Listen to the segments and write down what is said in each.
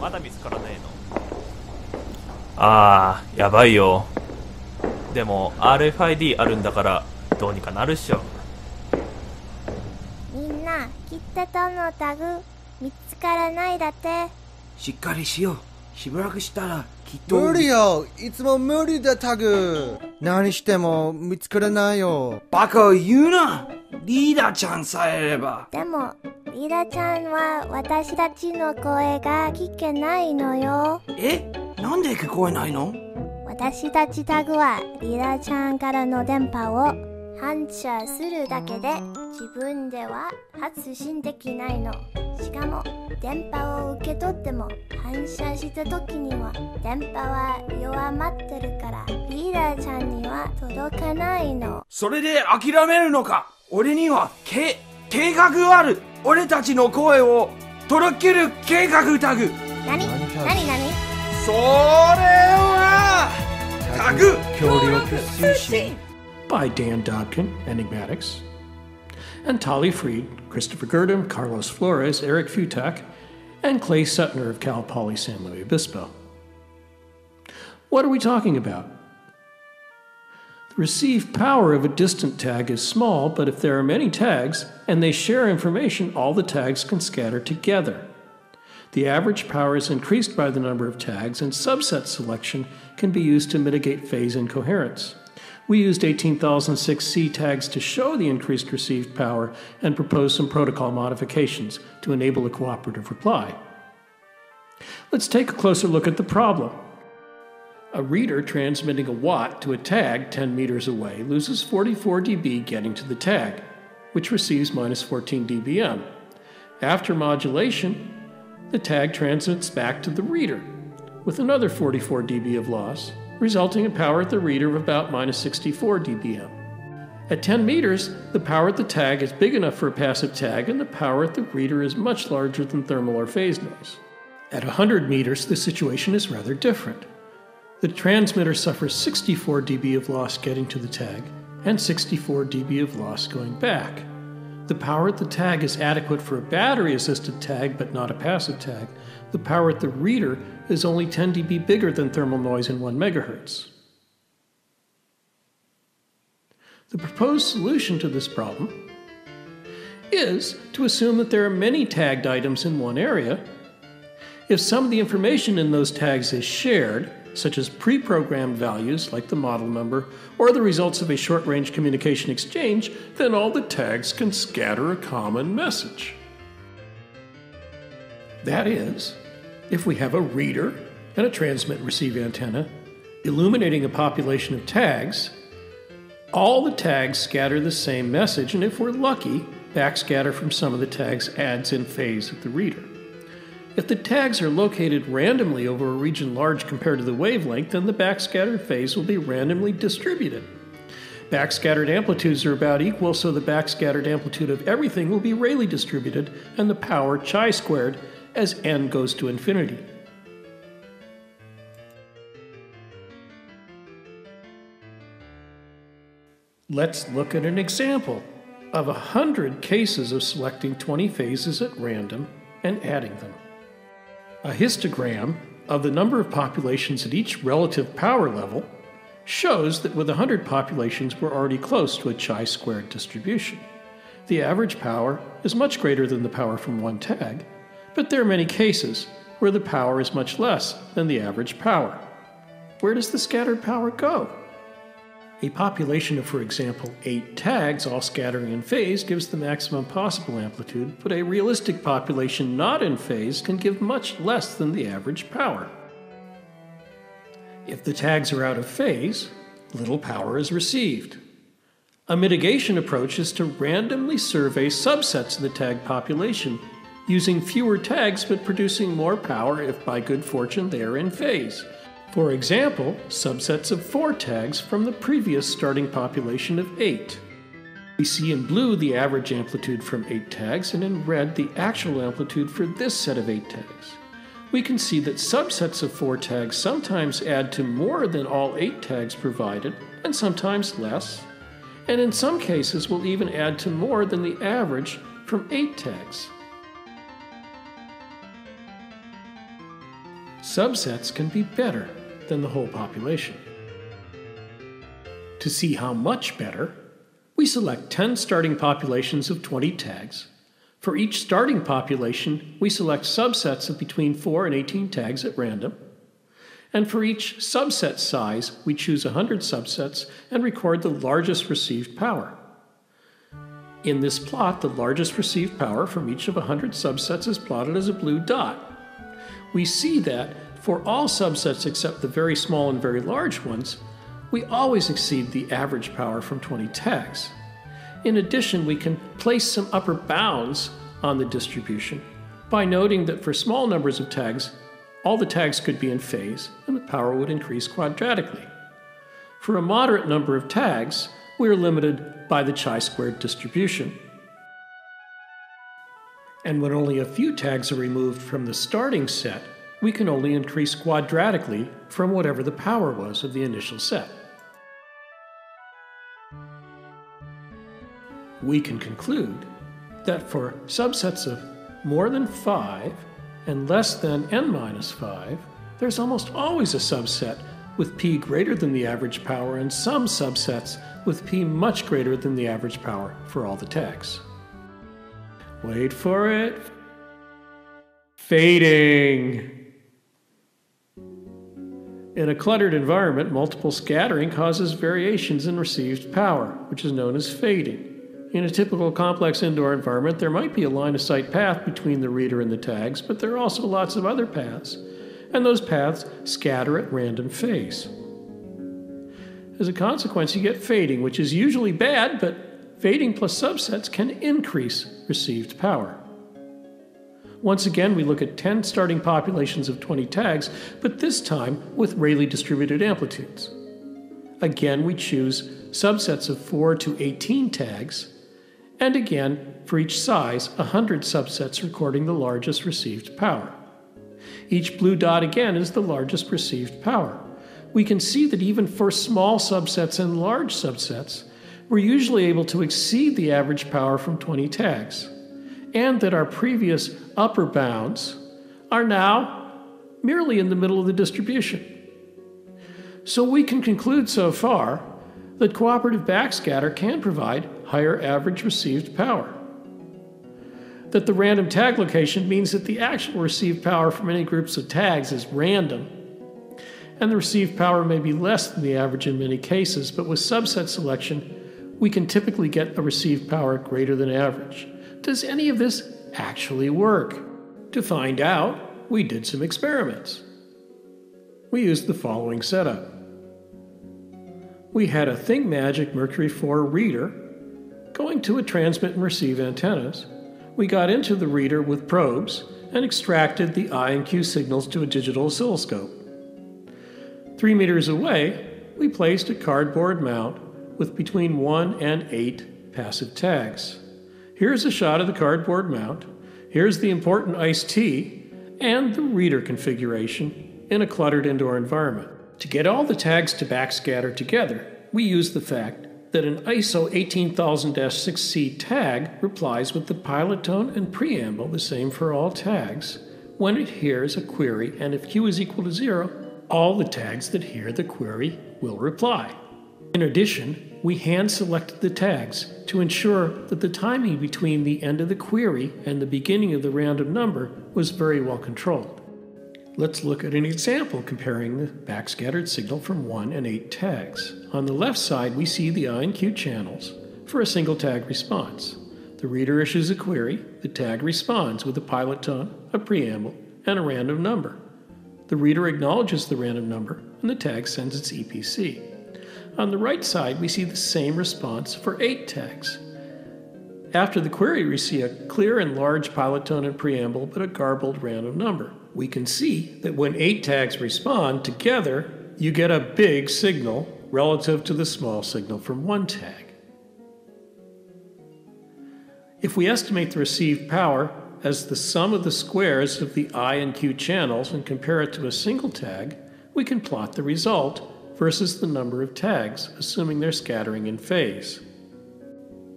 まだ見つからねえの。あーやばいよ。でも RFID あるんだからどうにかなるっしょ。みんな切手とのタグ見つからないだって。しっかりしよう。しばらくしたら無理よ。いつも無理だタグ。何しても見つからないよ。バカを言うな。リーダーちゃんさえいれば。でもリーダちゃんは私たちの声が聞けないのよ。え？なんで聞こえないの？私たちタグはリーダちゃんからの電波を反射するだけで自分では発信できないの。しかも電波を受け取っても反射した時には電波は弱まってるからリーダーちゃんには届かないの。それで諦めるのか？俺にはけ計画ある。俺たちの声を届ける計画タグ何？何？何？それはタグ協力推進 by Dan Dobkin, Enigmatics, and Tali Freed, Christopher Gurdam, Carlos Flores, Eric Futak, and Clay Suttner of Cal Poly San Luis Obispo. What are we talking about? The received power of a distant tag is small, but if there are many tags and they share information, all the tags can scatter together. The average power is increased by the number of tags, and subset selection can be used to mitigate phase incoherence. We used 18000-6C tags to show the increased received power and proposed some protocol modifications to enable a cooperative reply. Let's take a closer look at the problem. A reader transmitting a watt to a tag 10 meters away loses 44 dB getting to the tag, which receives minus 14 dBm. After modulation, the tag transmits back to the reader with another 44 dB of loss, resulting in power at the reader of about minus 64 dBm. At 10 meters, the power at the tag is big enough for a passive tag, and the power at the reader is much larger than thermal or phase noise. At 100 meters, the situation is rather different. The transmitter suffers 64 dB of loss getting to the tag and 64 dB of loss going back. The power at the tag is adequate for a battery assisted tag but not a passive tag. The power at the reader is only 10 dB bigger than thermal noise in 1 MHz. The proposed solution to this problem is to assume that there are many tagged items in one area. If some of the information in those tags is shared, such as pre programmed values like the model number or the results of a short range communication exchange, then all the tags can scatter a common message. That is, if we have a reader and a transmit receive antenna illuminating a population of tags, all the tags scatter the same message, and if we're lucky, backscatter from some of the tags adds in phase of the reader. If the tags are located randomly over a region large compared to the wavelength, then the backscattered phase will be randomly distributed. Backscattered amplitudes are about equal, so the backscattered amplitude of everything will be Rayleigh distributed, and the power chi squared as n goes to infinity. Let's look at an example of 100 cases of selecting 20 phases at random and adding them. A histogram of the number of populations at each relative power level shows that with 100 populations, we're already close to a chi squared distribution. The average power is much greater than the power from one tag, but there are many cases where the power is much less than the average power. Where does the scattered power go? A population of, for example, eight tags all scattering in phase gives the maximum possible amplitude, but a realistic population not in phase can give much less than the average power. If the tags are out of phase, little power is received. A mitigation approach is to randomly survey subsets of the tag population, using fewer tags but producing more power if by good fortune they are in phase. For example, subsets of four tags from the previous starting population of eight. We see in blue the average amplitude from eight tags, and in red the actual amplitude for this set of eight tags. We can see that subsets of four tags sometimes add to more than all eight tags provided, and sometimes less, and in some cases will even add to more than the average from eight tags. Subsets can be better than the whole population. To see how much better, we select 10 starting populations of 20 tags. For each starting population, we select subsets of between 4 and 18 tags at random. And for each subset size, we choose 100 subsets and record the largest received power. In this plot, the largest received power from each of 100 subsets is plotted as a blue dot. We see that for all subsets except the very small and very large ones, we always exceed the average power from 20 tags. In addition, we can place some upper bounds on the distribution by noting that for small numbers of tags, all the tags could be in phase and the power would increase quadratically. For a moderate number of tags, we are limited by the chi-squared distribution. And when only a few tags are removed from the starting set, we can only increase quadratically from whatever the power was of the initial set. We can conclude that for subsets of more than 5 and less than n minus 5, there's almost always a subset with p greater than the average power and some subsets with p much greater than the average power for all the tags. Wait for it. Fading. In a cluttered environment, multiple scattering causes variations in received power, which is known as fading. In a typical complex indoor environment, there might be a line of sight path between the reader and the tags, but there are also lots of other paths, and those paths scatter at random phase. As a consequence, you get fading, which is usually bad, but fading plus subsets can increase received power. Once again, we look at 10 starting populations of 20 tags, but this time with Rayleigh distributed amplitudes. Again, we choose subsets of 4 to 18 tags, and again, for each size, 100 subsets recording the largest received power. Each blue dot again is the largest received power. We can see that even for small subsets and large subsets, we're usually able to exceed the average power from 20 tags and that our previous upper bounds are now merely in the middle of the distribution. So we can conclude so far that cooperative backscatter can provide higher average received power. That the random tag location means that the actual received power from any groups of tags is random, and the received power may be less than the average in many cases, but with subset selection, we can typically get a received power greater than average. Does any of this actually work? To find out, we did some experiments. We used the following setup. We had a ThingMagic Mercury 4 reader going to a transmit and receive antennas. We got into the reader with probes and extracted the I and Q signals to a digital oscilloscope. Three meters away, we placed a cardboard mount with between one and eight passive tags. Here's a shot of the cardboard mount. Here's the important ICE-T and the reader configuration in a cluttered indoor environment. To get all the tags to backscatter together, we use the fact that an ISO 18000-6C tag replies with the pilot tone and preamble, the same for all tags, when it hears a query, and if Q is equal to zero, all the tags that hear the query will reply. In addition, we hand selected the tags to ensure that the timing between the end of the query and the beginning of the random number was very well controlled. Let's look at an example comparing the backscattered signal from 1 and 8 tags. On the left side, we see the I and Q channels for a single tag response. The reader issues a query, the tag responds with a pilot tone, a preamble, and a random number. The reader acknowledges the random number, and the tag sends its EPC. On the right side, we see the same response for 8 tags. After the query, we see a clear and large pilot tone and preamble, but a garbled random number. We can see that when 8 tags respond together, you get a big signal relative to the small signal from one tag. If we estimate the received power as the sum of the squares of the I and Q channels and compare it to a single tag, we can plot the result versus the number of tags, assuming they're scattering in phase.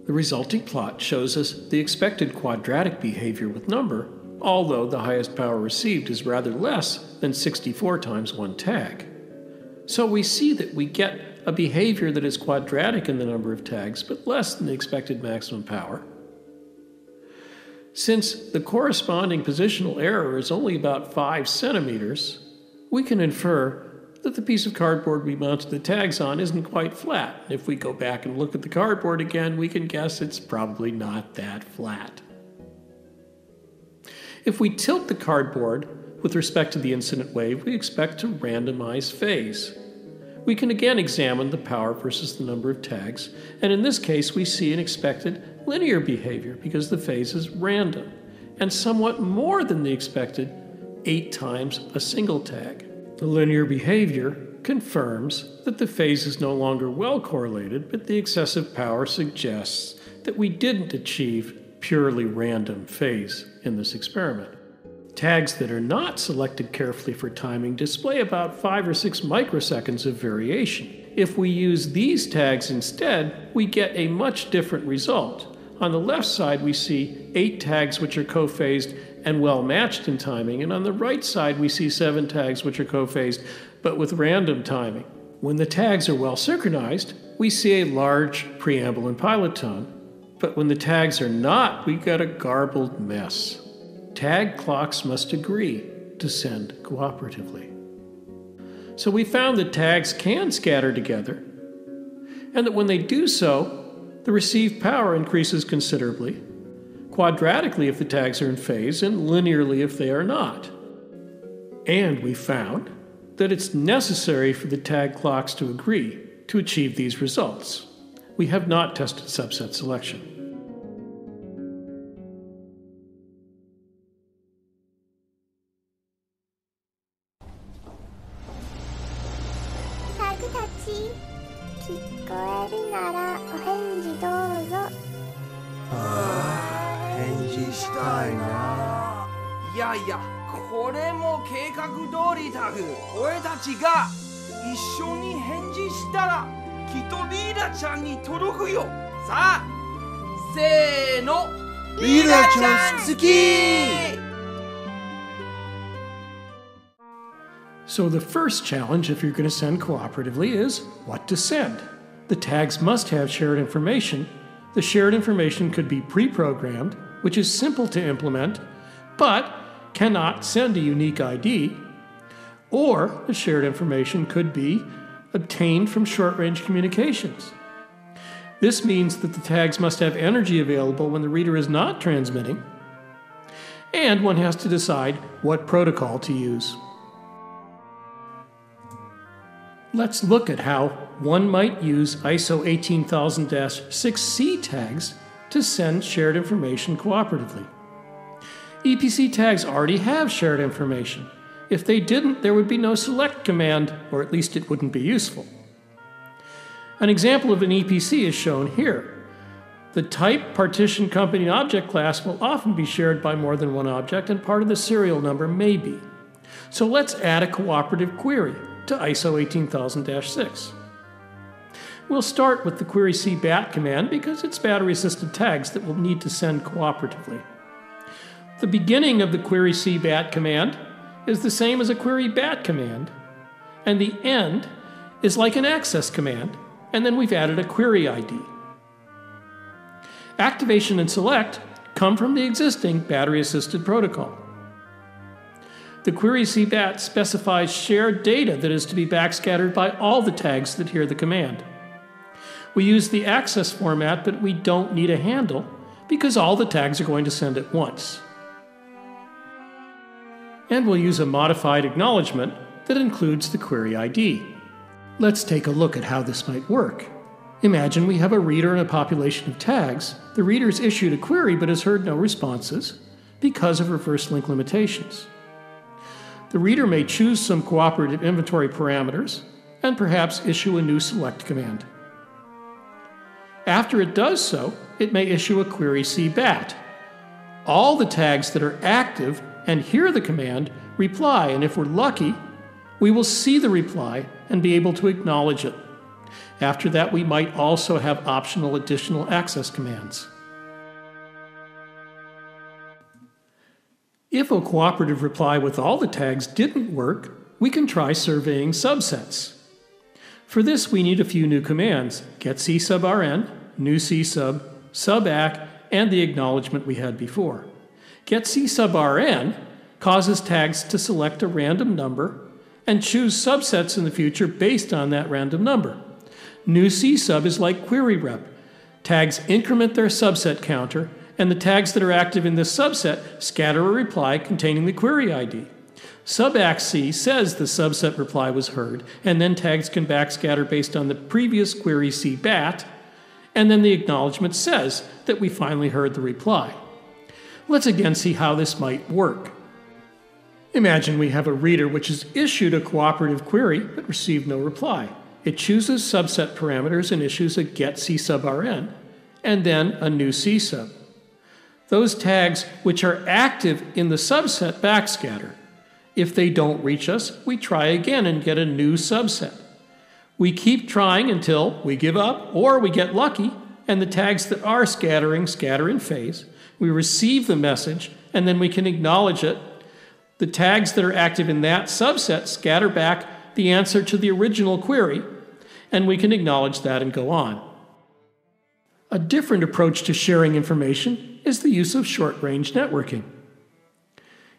The resulting plot shows us the expected quadratic behavior with number although the highest power received is rather less than 64 times one tag. So we see that we get a behavior that is quadratic in the number of tags, but less than the expected maximum power. Since the corresponding positional error is only about 5 centimeters, we can infer that the piece of cardboard we mounted the tags on isn't quite flat. If we go back and look at the cardboard again, we can guess it's probably not that flat. If we tilt the cardboard with respect to the incident wave, we expect to randomize phase. We can again examine the power versus the number of tags, and in this case, we see an expected linear behavior because the phase is random, and somewhat more than the expected 8 times a single tag. The linear behavior confirms that the phase is no longer well correlated, but the excessive power suggests that we didn't achieve purely random phase in this experiment. Tags that are not selected carefully for timing display about 5 or 6 microseconds of variation. If we use these tags instead, we get a much different result. On the left side, we see 8 tags which are co-phased and well matched in timing, and on the right side, we see 7 tags which are co-phased but with random timing. When the tags are well synchronized, we see a large preamble and pilot tone, but when the tags are not, we get a garbled mess. Tag clocks must agree to send cooperatively. So we found that tags can scatter together, and that when they do so, the received power increases considerably, quadratically if the tags are in phase, and linearly if they are not. And we found that it's necessary for the tag clocks to agree to achieve these results. We have not tested subset selection. So, the first challenge, if you're going to send cooperatively, is what to send. The tags must have shared information. The shared information could be pre programmed, which is simple to implement, but cannot send a unique ID. Or the shared information could be obtained from short range communications. This means that the tags must have energy available when the reader is not transmitting, and one has to decide what protocol to use. Let's look at how one might use ISO 18000 6C tags to send shared information cooperatively. EPC tags already have shared information. If they didn't, there would be no select command, or at least it wouldn't be useful. An example of an EPC is shown here. The type, partition, company, and object class will often be shared by more than one object, and part of the serial number may be. So let's add a cooperative query to ISO 18000 6. We'll start with the query cbat command because it's battery assisted tags that we'll need to send cooperatively. The beginning of the query cbat command is the same as a query bat command, and the end is like an access command, and then we've added a query ID. Activation and select come from the existing battery assisted protocol. The query cbat specifies shared data that is to be backscattered by all the tags that hear the command. We use the access format, but we don't need a handle because all the tags are going to send at once. And we'll use a modified acknowledgement that includes the query ID. Let's take a look at how this might work. Imagine we have a reader and a population of tags. The reader reader's issued a query but has heard no responses because of reverse link limitations. The reader may choose some cooperative inventory parameters and perhaps issue a new select command. After it does so, it may issue a query cbat. All the tags that are active and hear the command reply, and if we're lucky, we will see the reply and be able to acknowledge it. After that, we might also have optional additional access commands. If a cooperative reply with all the tags didn't work, we can try surveying subsets. For this, we need a few new commands get C sub rn, new C sub, sub ACK, and the acknowledgement we had before. Get C sub rn causes tags to select a random number and choose subsets in the future based on that random number. New C sub is like query rep. Tags increment their subset counter, and the tags that are active in this subset scatter a reply containing the query ID. Subac C says the subset reply was heard, and then tags can backscatter based on the previous query C bat, and then the acknowledgement says that we finally heard the reply. Let's again see how this might work. Imagine we have a reader which has issued a cooperative query but received no reply. It chooses subset parameters and issues a get C sub rn, and then a new C sub. Those tags which are active in the subset backscatter. If they don't reach us, we try again and get a new subset. We keep trying until we give up or we get lucky and the tags that are scattering scatter in phase. We receive the message and then we can acknowledge it. The tags that are active in that subset scatter back the answer to the original query, and we can acknowledge that and go on. A different approach to sharing information is the use of short range networking.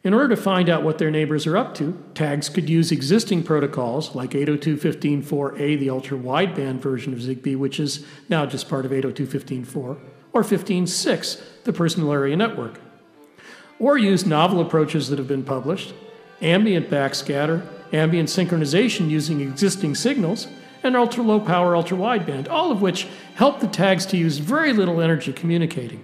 In order to find out what their neighbors are up to, tags could use existing protocols like 802.15.4a, the ultra wideband version of ZigBee, which is now just part of 802.15.4, or 15.6, the personal area network. Or use novel approaches that have been published ambient backscatter, ambient synchronization using existing signals, and ultra low power, ultra wideband, all of which help the tags to use very little energy communicating.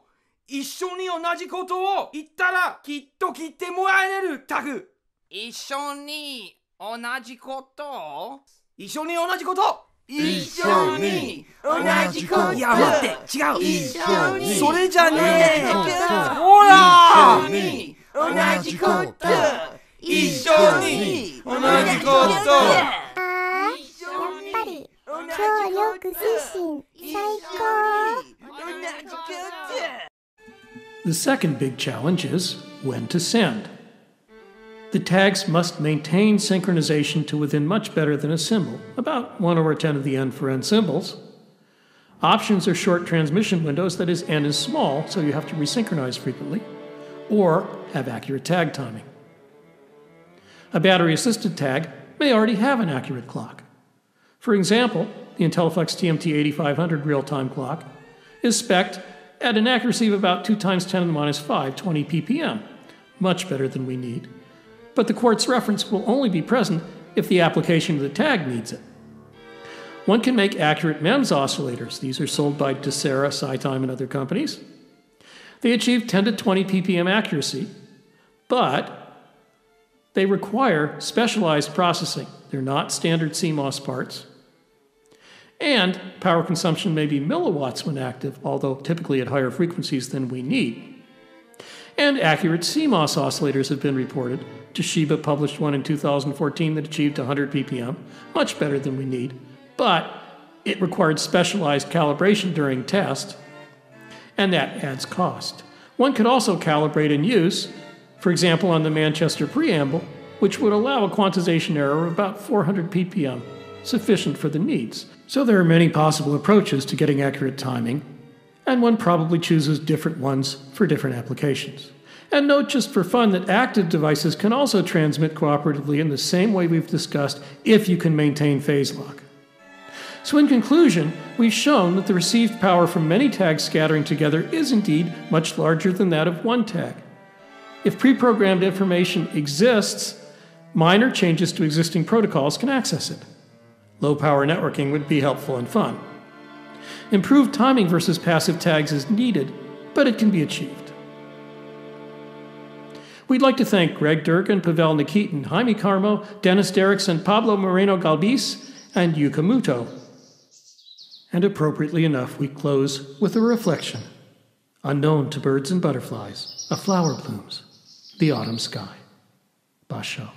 一緒に同じことを言ったらきっと聞いてもらえるタグ。一緒に同じこと一緒に同じこと？一緒に。同じこと。いや待って。違う。一緒に。それじゃねえ。同じこと。ほら！一緒に。同じこと。一緒に。同じこと。あーやっぱり協力推進最高 The second big challenge is when to send. The tags must maintain synchronization to within much better than a symbol, about 1 over 10 of the n for n symbols. Options are short transmission windows, that is, n is small, so you have to resynchronize frequently, or have accurate tag timing. A battery assisted tag may already have an accurate clock. For example, the Intelleflex TMT 8500 real time clock is spec'd at an accuracy of about 2 times 10 to the minus 5, 20 ppm, much better than we need. But the quartz reference will only be present if the application of the tag needs it. One can make accurate MEMS oscillators. These are sold by Discera, SiTime, and other companies. They achieve 10 to 20 ppm accuracy, but they require specialized processing. They're not standard CMOS parts. And power consumption may be milliwatts when active, although typically at higher frequencies than we need. And accurate CMOS oscillators have been reported. Toshiba published one in 2014 that achieved 100 ppm, much better than we need, but it required specialized calibration during test, and that adds cost. One could also calibrate in use, for example, on the Manchester preamble, which would allow a quantization error of about 400 ppm, sufficient for the needs. So there are many possible approaches to getting accurate timing, and one probably chooses different ones for different applications. And note just for fun that active devices can also transmit cooperatively in the same way we've discussed if you can maintain phase lock. So, in conclusion, we've shown that the received power from many tags scattering together is indeed much larger than that of one tag. If pre programmed information exists, minor changes to existing protocols can access it. Low power networking would be helpful and fun. Improved timing versus passive tags is needed, but it can be achieved. We'd like to thank Greg Durgin, Pavel Nikitin, Jaime Carmo, Dennis Derickson, Pablo Moreno Galbis, and Yuka Muto. And appropriately enough, we close with a reflection unknown to birds and butterflies, of flower blooms, the autumn sky. Basho.